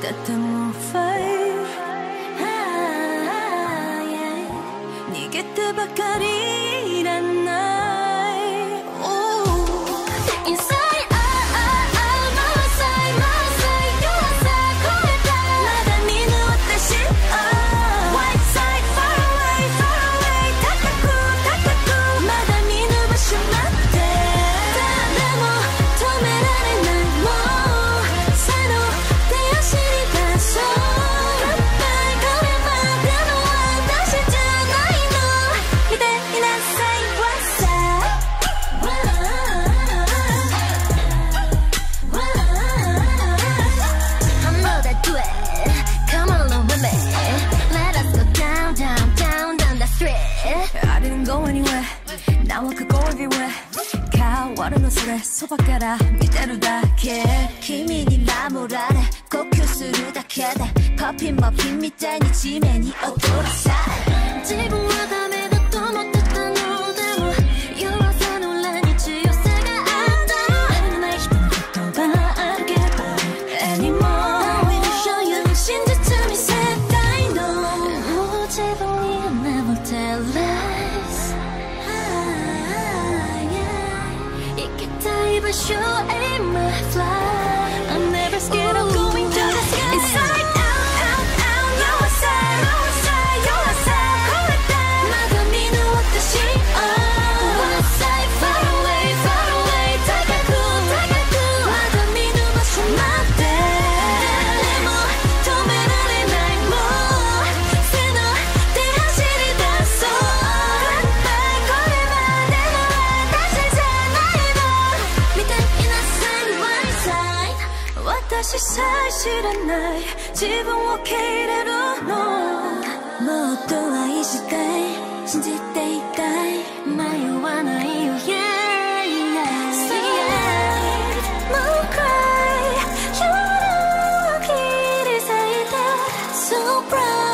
같은 무파이 네게 때ばかり Yeah. I didn't go anywhere Now I could go everywhere 変わるのそれそばから見てるだけ君に守られ呼吸するだけでパピンマピンみたいに地面に踊らされ自分 tellers I, I, I, I, I, I, I, my I, 私さえ知らない。自分を受け入れるの。もっと愛したい。信じていたい。迷わないよ。Yeah, yeah, yeah. No cry 夜を切り裂いて。So bright